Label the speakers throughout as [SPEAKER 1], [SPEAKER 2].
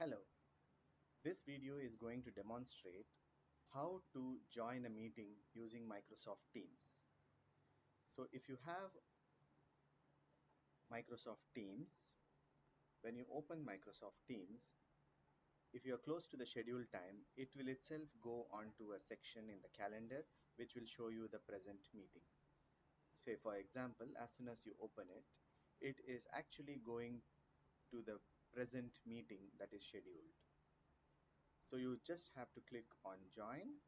[SPEAKER 1] Hello, this video is going to demonstrate how to join a meeting using Microsoft Teams. So if you have Microsoft Teams, when you open Microsoft Teams, if you are close to the schedule time, it will itself go onto a section in the calendar which will show you the present meeting. Say for example, as soon as you open it, it is actually going to the present meeting that is scheduled. So you just have to click on join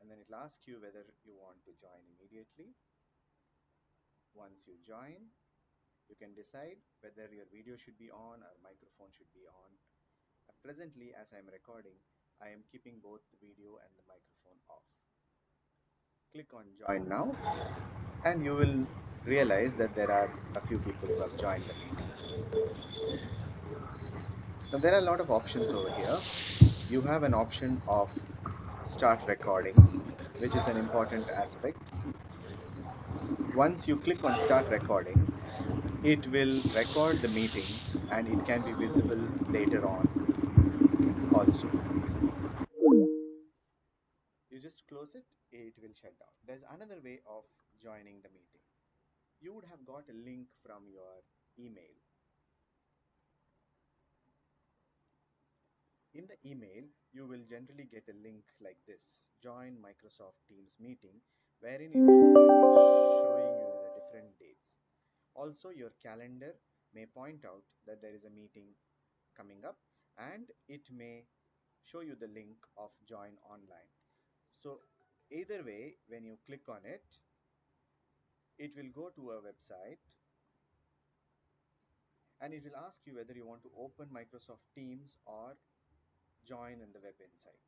[SPEAKER 1] and then it'll ask you whether you want to join immediately. Once you join, you can decide whether your video should be on or microphone should be on. Presently, as I'm recording, I am keeping both the video and the microphone off. Click on join now and you will realize that there are a few people who have joined the meeting. Now there are a lot of options over here. You have an option of start recording, which is an important aspect. Once you click on start recording, it will record the meeting and it can be visible later on also. You just close it, it will shut down. There's another way of joining the meeting. You would have got a link from your email In the email, you will generally get a link like this, join Microsoft Teams meeting, wherein it will showing you the different dates. Also, your calendar may point out that there is a meeting coming up and it may show you the link of join online. So either way, when you click on it, it will go to a website and it will ask you whether you want to open Microsoft Teams or join in the web insight.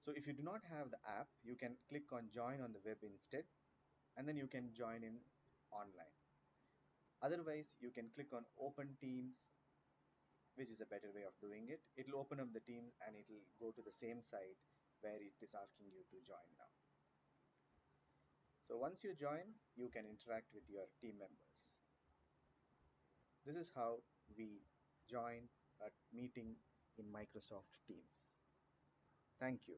[SPEAKER 1] So if you do not have the app, you can click on join on the web instead and then you can join in online. Otherwise, you can click on open teams which is a better way of doing it. It will open up the team and it will go to the same site where it is asking you to join now. So once you join, you can interact with your team members. This is how we join a meeting in Microsoft Teams. Thank you.